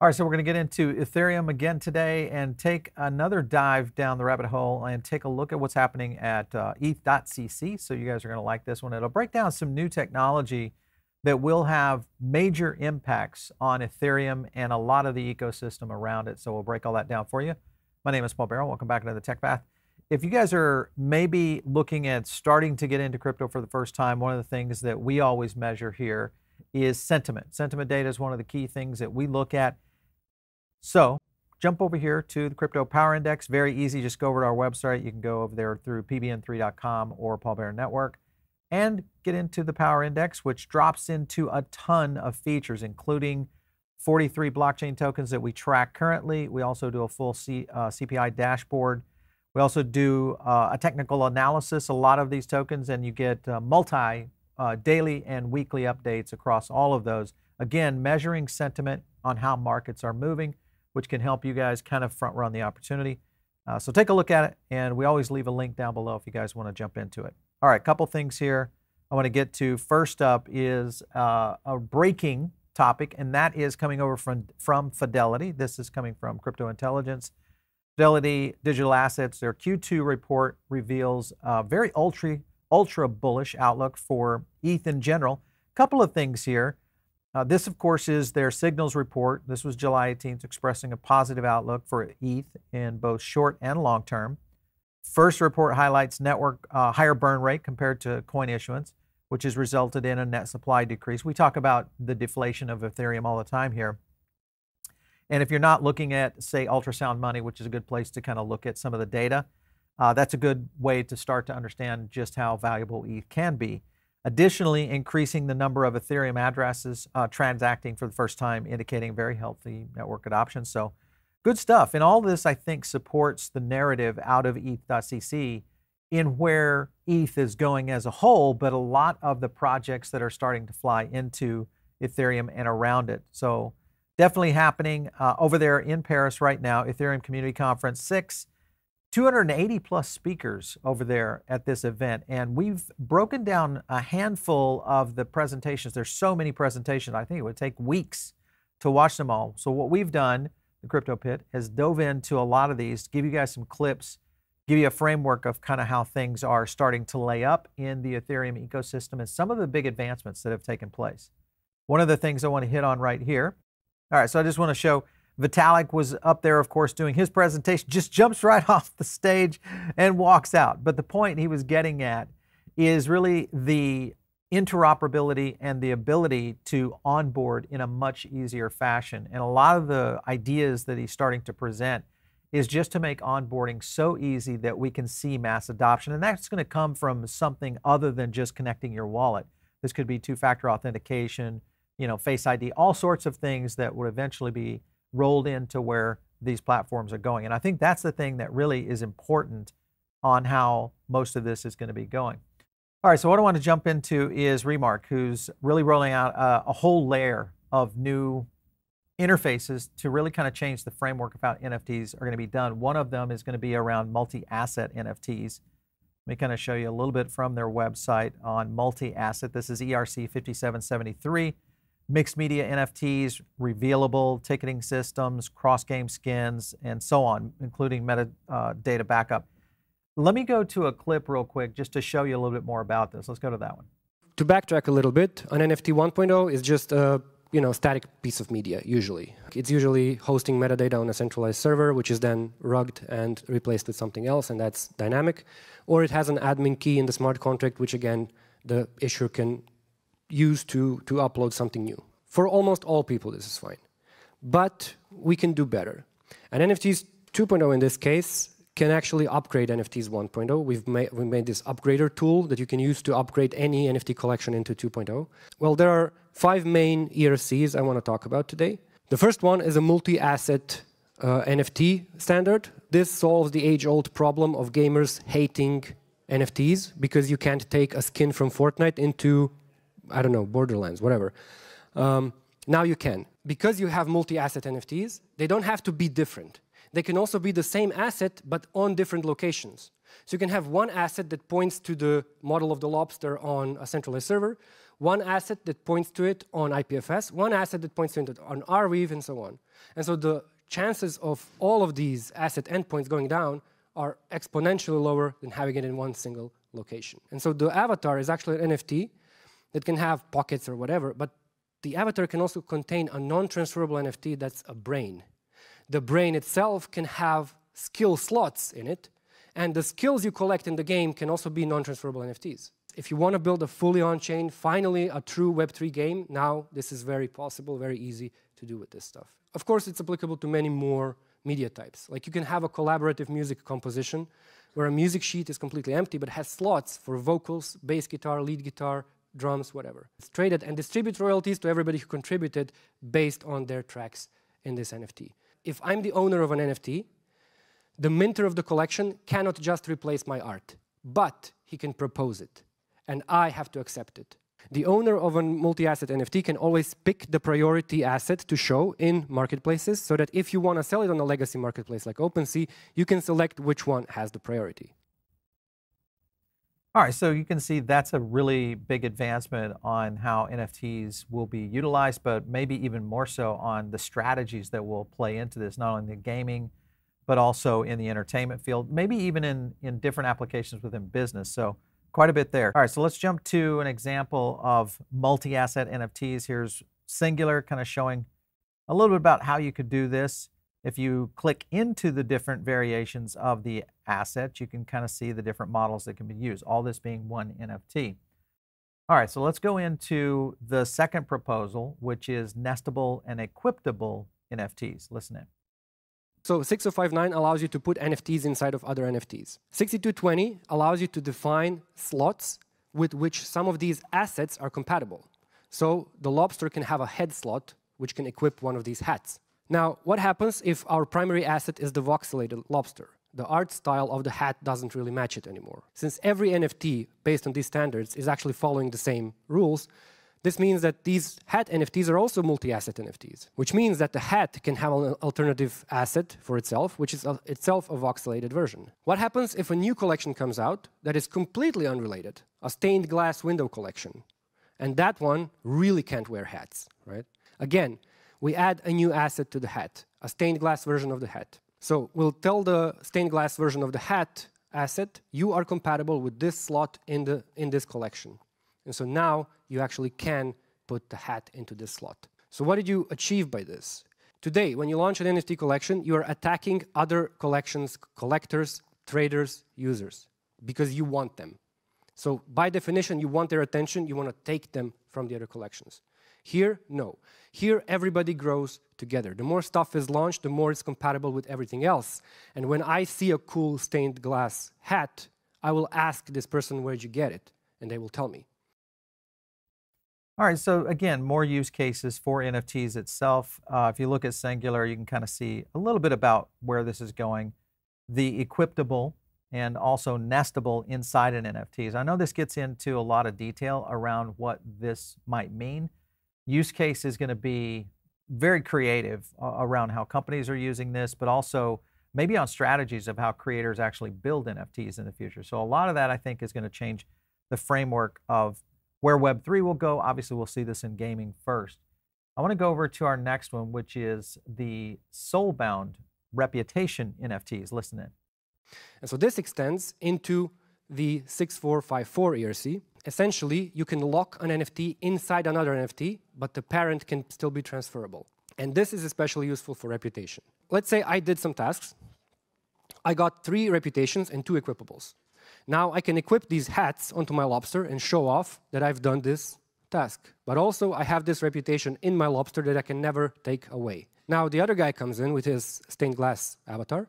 All right, so we're going to get into Ethereum again today and take another dive down the rabbit hole and take a look at what's happening at uh, EthCC. So you guys are going to like this one. It'll break down some new technology that will have major impacts on Ethereum and a lot of the ecosystem around it. So we'll break all that down for you. My name is Paul Barron. Welcome back to the Tech Path. If you guys are maybe looking at starting to get into crypto for the first time, one of the things that we always measure here is sentiment. Sentiment data is one of the key things that we look at so jump over here to the Crypto Power Index. Very easy. Just go over to our website. You can go over there through pbn3.com or Paul Barron Network and get into the Power Index, which drops into a ton of features, including 43 blockchain tokens that we track currently. We also do a full C, uh, CPI dashboard. We also do uh, a technical analysis, a lot of these tokens, and you get uh, multi uh, daily and weekly updates across all of those. Again, measuring sentiment on how markets are moving which can help you guys kind of front run the opportunity. Uh, so take a look at it, and we always leave a link down below if you guys want to jump into it. All right, couple things here I want to get to. First up is uh, a breaking topic, and that is coming over from, from Fidelity. This is coming from Crypto Intelligence. Fidelity Digital Assets, their Q2 report reveals a very ultra, ultra bullish outlook for ETH in general. Couple of things here. Uh, this, of course, is their signals report. This was July 18th, expressing a positive outlook for ETH in both short and long term. First report highlights network uh, higher burn rate compared to coin issuance, which has resulted in a net supply decrease. We talk about the deflation of Ethereum all the time here. And if you're not looking at, say, ultrasound money, which is a good place to kind of look at some of the data, uh, that's a good way to start to understand just how valuable ETH can be. Additionally, increasing the number of Ethereum addresses uh, transacting for the first time, indicating very healthy network adoption. So, good stuff. And all this, I think, supports the narrative out of EthCC in where ETH is going as a whole, but a lot of the projects that are starting to fly into Ethereum and around it. So, definitely happening uh, over there in Paris right now, Ethereum Community Conference 6. 280 plus speakers over there at this event, and we've broken down a handful of the presentations. There's so many presentations, I think it would take weeks to watch them all. So, what we've done, the Crypto Pit, has dove into a lot of these, give you guys some clips, give you a framework of kind of how things are starting to lay up in the Ethereum ecosystem and some of the big advancements that have taken place. One of the things I want to hit on right here. All right, so I just want to show Vitalik was up there, of course, doing his presentation, just jumps right off the stage and walks out. But the point he was getting at is really the interoperability and the ability to onboard in a much easier fashion. And a lot of the ideas that he's starting to present is just to make onboarding so easy that we can see mass adoption. And that's going to come from something other than just connecting your wallet. This could be two factor authentication, you know, Face ID, all sorts of things that would eventually be rolled into where these platforms are going. And I think that's the thing that really is important on how most of this is going to be going. All right, so what I want to jump into is RMRK, who's really rolling out a, a whole layer of new interfaces to really kind of change the framework of how NFTs are going to be done. One of them is going to be around multi-asset NFTs. Let me kind of show you a little bit from their website on multi-asset. This is ERC 5773 mixed media NFTs, revealable ticketing systems, cross game skins, and so on, including metadata uh, backup. Let me go to a clip real quick just to show you a little bit more about this. Let's go to that one. To backtrack a little bit, an NFT 1.0 is just a you know, static piece of media, usually. It's usually hosting metadata on a centralized server, which is then rugged and replaced with something else, and that's dynamic. Or it has an admin key in the smart contract, which again, the issuer can use to, to upload something new. For almost all people, this is fine. But we can do better. And NFTs 2.0 in this case can actually upgrade NFTs 1.0. We've made, we made this upgrader tool that you can use to upgrade any NFT collection into 2.0. Well, there are five main ERCs I want to talk about today. The first one is a multi-asset uh, NFT standard. This solves the age-old problem of gamers hating NFTs because you can't take a skin from Fortnite into I don't know, Borderlands, whatever. Um, now you can. Because you have multi-asset NFTs, they don't have to be different. they can also be the same asset but on different locations. So you can have one asset that points to the model of the lobster on a centralized server, one asset that points to it on IPFS, one asset that points to it on Arweave, and so on. And so the chances of all of these asset endpoints going down are exponentially lower than having it in one single location. And so the avatar is actually an NFT that can have pockets or whatever, but the avatar can also contain a non-transferable NFT that's a brain. The brain itself can have skill slots in it, and the skills you collect in the game can also be non-transferable NFTs. If you want to build a fully on-chain, finally a true Web3 game, now this is very possible, very easy to do with this stuff. Of course, it's applicable to many more media types. Like you can have a collaborative music composition where a music sheet is completely empty but has slots for vocals, bass guitar, lead guitar, drums, whatever. It's traded and distribute royalties to everybody who contributed based on their tracks in this NFT. If I'm the owner of an NFT, the minter of the collection cannot just replace my art, but he can propose it, and I have to accept it. The owner of a multi-asset NFT can always pick the priority asset to show in marketplaces so that if you want to sell it on a legacy marketplace like OpenSea, you can select which one has the priority. All right, so you can see that's a really big advancement on how NFTs will be utilized, but maybe even more so on the strategies that will play into this, not only in the gaming, but also in the entertainment field, maybe even in, in different applications within business. So quite a bit there. All right, so let's jump to an example of multi-asset NFTs. Here's Singular kind of showing a little bit about how you could do this. If you click into the different variations of the assets, you can kind of see the different models that can be used, all this being one NFT. All right, so let's go into the second proposal, which is nestable and equipable NFTs. Listen in. So 6059 allows you to put NFTs inside of other NFTs. 6220 allows you to define slots with which some of these assets are compatible. So the lobster can have a head slot, which can equip one of these hats. Now, what happens if our primary asset is the voxelated lobster? The art style of the hat doesn't really match it anymore. Since every NFT, based on these standards, is actually following the same rules, this means that these hat NFTs are also multi-asset NFTs, which means that the hat can have an alternative asset for itself, which is a, itself a voxelated version. What happens if a new collection comes out that is completely unrelated, a stained glass window collection, and that one really can't wear hats, right? Again, we add a new asset to the hat, a stained glass version of the hat. So we'll tell the stained glass version of the hat asset, you are compatible with this slot in, the, in this collection. And so now you actually can put the hat into this slot. So what did you achieve by this? Today, when you launch an NFT collection, you are attacking other collections, collectors, traders, users, because you want them. So by definition, you want their attention, you want to take them from the other collections. Here, no. Here, everybody grows together. The more stuff is launched, the more it's compatible with everything else. And when I see a cool stained glass hat, I will ask this person, where'd you get it? And they will tell me. All right, so again, more use cases for NFTs itself. Uh, if you look at Singular, you can kind of see a little bit about where this is going. The equipable and also nestable inside an NFTs. I know this gets into a lot of detail around what this might mean. Use case is going to be very creative uh, around how companies are using this, but also maybe on strategies of how creators actually build NFTs in the future. So a lot of that I think is going to change the framework of where Web3 will go, obviously, we'll see this in gaming first. I want to go over to our next one, which is the Soulbound reputation NFTs. Listen in. And so this extends into the 6454 ERC. Essentially, you can lock an NFT inside another NFT, but the parent can still be transferable. And this is especially useful for reputation. Let's say I did some tasks. I got three reputations and two equipables. Now I can equip these hats onto my lobster and show off that I've done this task. But also I have this reputation in my lobster that I can never take away. Now the other guy comes in with his stained glass avatar,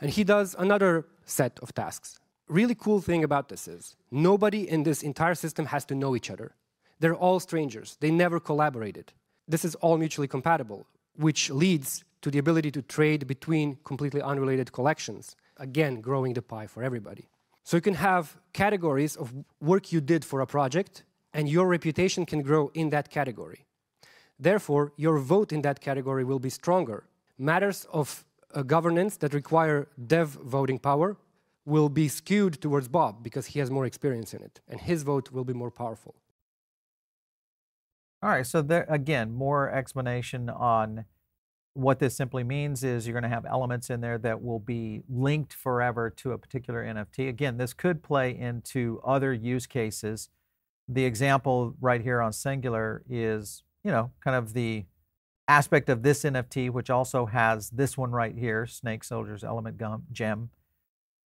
and he does another set of tasks. Really cool thing about this is nobody in this entire system has to know each other. They're all strangers. They never collaborated. This is all mutually compatible, which leads to the ability to trade between completely unrelated collections, again, growing the pie for everybody. So you can have categories of work you did for a project, and your reputation can grow in that category. Therefore, your vote in that category will be stronger. Matters of uh, governance that require dev voting power will be skewed towards Bob because he has more experience in it, and his vote will be more powerful. All right, so there again, more explanation on what this simply means is you're going to have elements in there that will be linked forever to a particular NFT. Again, this could play into other use cases. The example right here on Singular is, you know, kind of the aspect of this NFT, which also has this one right here, Snake Soldiers Element Gem.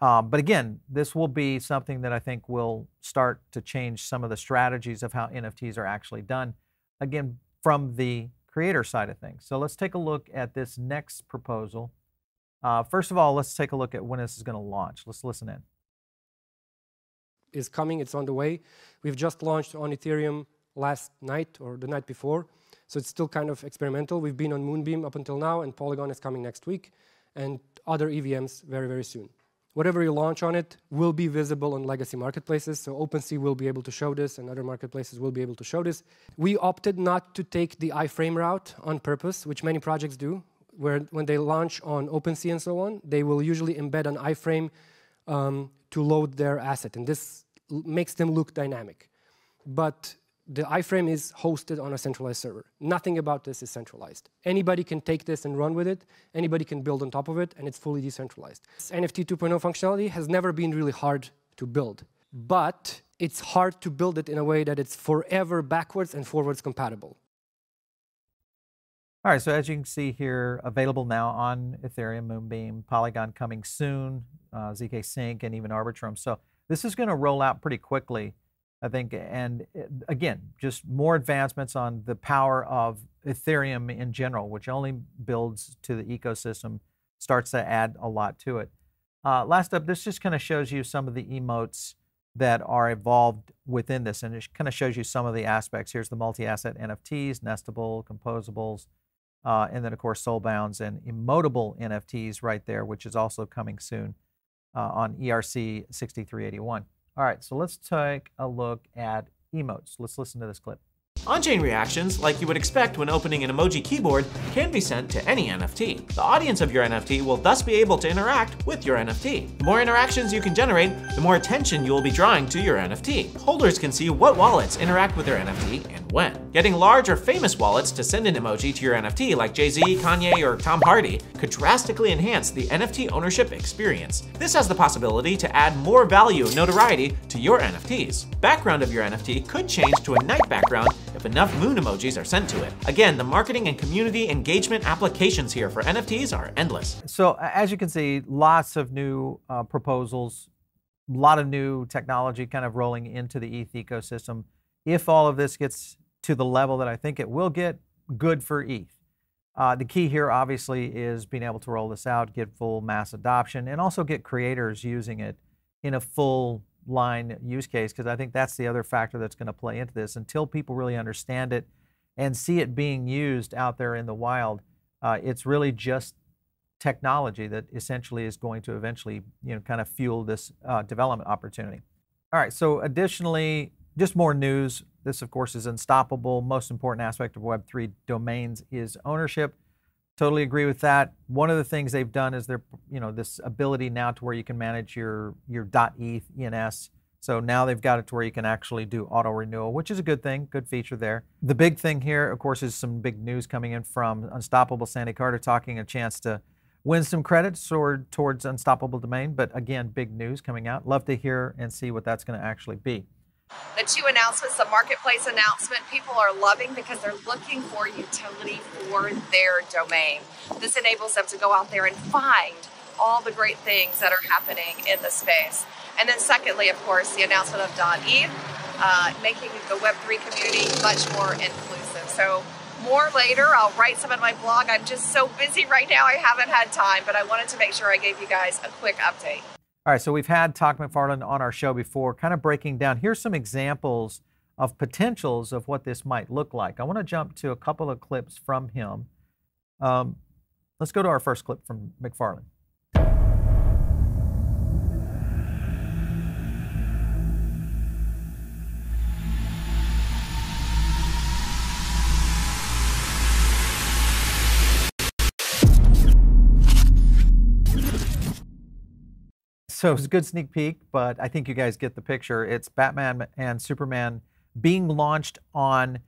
Um, but again, this will be something that I think will start to change some of the strategies of how NFTs are actually done. Again, from the creator side of things. So let's take a look at this next proposal. Uh, first of all, let's take a look at when this is going to launch. Let's listen in. Is coming, it's on the way. We've just launched on Ethereum last night or the night before. So it's still kind of experimental. We've been on Moonbeam up until now, and Polygon is coming next week, and other EVMs very, very soon. Whatever you launch on it will be visible on legacy marketplaces. So OpenSea will be able to show this, and other marketplaces will be able to show this. We opted not to take the iframe route on purpose, which many projects do, where when they launch on OpenSea and so on, they will usually embed an iframe um, to load their asset, and this makes them look dynamic. But the iframe is hosted on a centralized server. Nothing about this is centralized. Anybody can take this and run with it. Anybody can build on top of it, and it's fully decentralized. This NFT 2.0 functionality has never been really hard to build, but it's hard to build it in a way that it's forever backwards and forwards compatible. All right, so as you can see here, available now on Ethereum, Moonbeam, Polygon coming soon, uh, zkSync, and even Arbitrum. So this is going to roll out pretty quickly. I think, and eh, again, just more advancements on the power of Ethereum in general, which only builds to the ecosystem, starts to add a lot to it. Uh, last up, this just kind of shows you some of the emotes that are evolved within this, and it kind of shows you some of the aspects. Here's the multi-asset NFTs, nestable, composables, uh, and then of course soulbounds and emotable NFTs right there, which is also coming soon uh, on ERC 6381. All right, so let's take a look at emotes. Let's listen to this clip. On-chain reactions, like you would expect when opening an emoji keyboard, can be sent to any NFT. The audience of your NFT will thus be able to interact with your NFT. The more interactions you can generate, the more attention you will be drawing to your NFT. Holders can see what wallets interact with their NFT and when. Getting large or famous wallets to send an emoji to your NFT like Jay-Z, Kanye, or Tom Hardy could drastically enhance the NFT ownership experience. This has the possibility to add more value and notoriety to your NFTs. Background of your NFT could change to a night background enough moon emojis are sent to it. Again, the marketing and community engagement applications here for NFTs are endless. So as you can see, lots of new uh, proposals, a lot of new technology kind of rolling into the ETH ecosystem. If all of this gets to the level that I think it will get, good for ETH. Uh, the key here, obviously, is being able to roll this out, get full mass adoption, and also get creators using it in a full line use case, because I think that's the other factor that's going to play into this. Until people really understand it and see it being used out there in the wild, uh, it's really just technology that essentially is going to eventually, you know, kind of fuel this uh, development opportunity. All right, so additionally, just more news. This, of course, is unstoppable. Most important aspect of Web3 domains is ownership. Totally agree with that. One of the things they've done is their, you know, this ability now to where you can manage your your .eth ENS. So now they've got it to where you can actually do auto renewal, which is a good thing, good feature there. The big thing here, of course, is some big news coming in from Unstoppable Sandy Carter talking a chance to win some credits or towards Unstoppable Domain. But again, big news coming out. Love to hear and see what that's going to actually be. The two announcements, the marketplace announcement, people are loving because they're looking for utility for their domain. This enables them to go out there and find all the great things that are happening in the space. And then, secondly, of course, the announcement of .eth, uh, making the Web3 community much more inclusive. So, more later. I'll write some in my blog. I'm just so busy right now, I haven't had time, but I wanted to make sure I gave you guys a quick update. All right, so we've had Todd McFarlane on our show before, kind of breaking down. Here's some examples of potentials of what this might look like. I want to jump to a couple of clips from him. Um, let's go to our first clip from McFarlane. So it's a good sneak peek, but I think you guys get the picture. It's Batman and Superman being launched on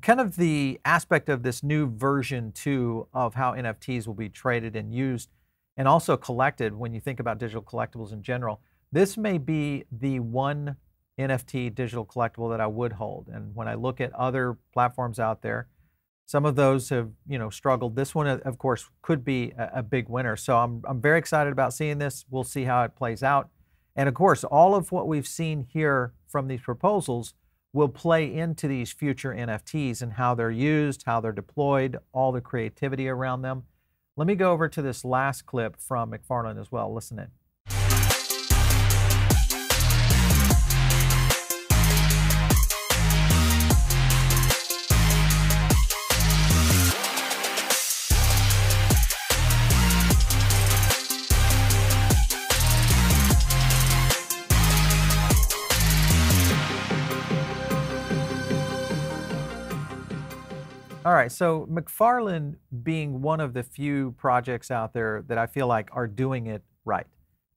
kind of the aspect of this new version two of how NFTs will be traded and used and also collected when you think about digital collectibles in general. This may be the one NFT digital collectible that I would hold. And when I look at other platforms out there, some of those have you know struggled. This one, of course, could be a, a big winner. So I'm I'm very excited about seeing this. We'll see how it plays out. And of course, all of what we've seen here from these proposals will play into these future NFTs and how they're used, how they're deployed, all the creativity around them. Let me go over to this last clip from McFarlane as well. Listen in. Right, so McFarlane being one of the few projects out there that I feel like are doing it right.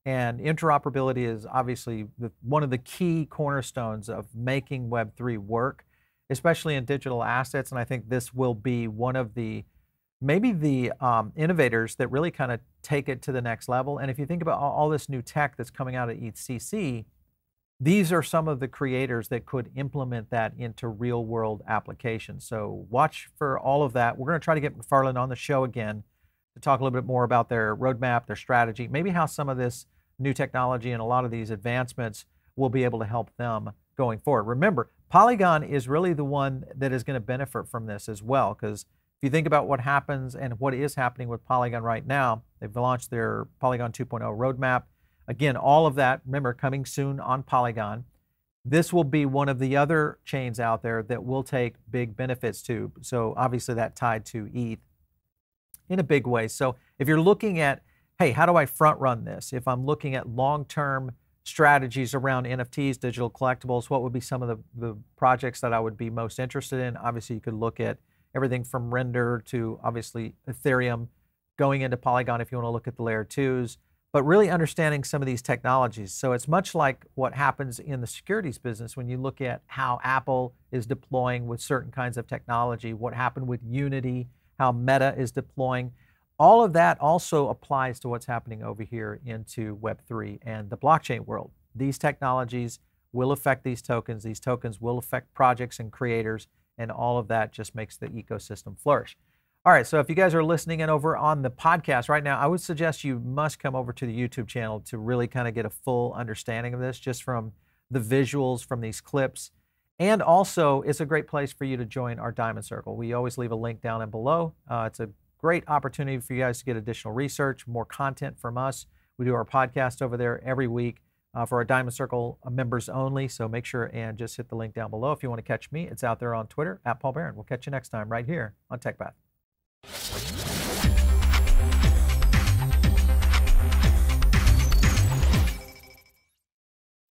And interoperability is obviously the, one of the key cornerstones of making Web3 work, especially in digital assets. And I think this will be one of the maybe the um, innovators that really kind of take it to the next level. And if you think about all, all this new tech that's coming out of EthCC, these are some of the creators that could implement that into real world applications. So watch for all of that. We're going to try to get McFarlane on the show again to talk a little bit more about their roadmap, their strategy, maybe how some of this new technology and a lot of these advancements will be able to help them going forward. Remember, Polygon is really the one that is going to benefit from this as well, because if you think about what happens and what is happening with Polygon right now, they've launched their Polygon 2.0 roadmap. Again, all of that, remember, coming soon on Polygon. This will be one of the other chains out there that will take big benefits to. So obviously that tied to ETH in a big way. So if you're looking at, hey, how do I front run this? If I'm looking at long-term strategies around NFTs, digital collectibles, what would be some of the, the projects that I would be most interested in? Obviously, you could look at everything from Render to obviously Ethereum, going into Polygon if you want to look at the layer twos but really understanding some of these technologies. So it's much like what happens in the securities business when you look at how Apple is deploying with certain kinds of technology, what happened with Unity, how Meta is deploying. All of that also applies to what's happening over here into Web3 and the blockchain world. These technologies will affect these tokens. These tokens will affect projects and creators, and all of that just makes the ecosystem flourish. All right, so if you guys are listening in over on the podcast right now, I would suggest you must come over to the YouTube channel to really kind of get a full understanding of this just from the visuals from these clips. And also, it's a great place for you to join our Diamond Circle. We always leave a link down and below. Uh, it's a great opportunity for you guys to get additional research, more content from us. We do our podcast over there every week uh, for our Diamond Circle members only. So make sure and just hit the link down below if you want to catch me. It's out there on Twitter at Paul Barron. We'll catch you next time right here on TechPath. Thank you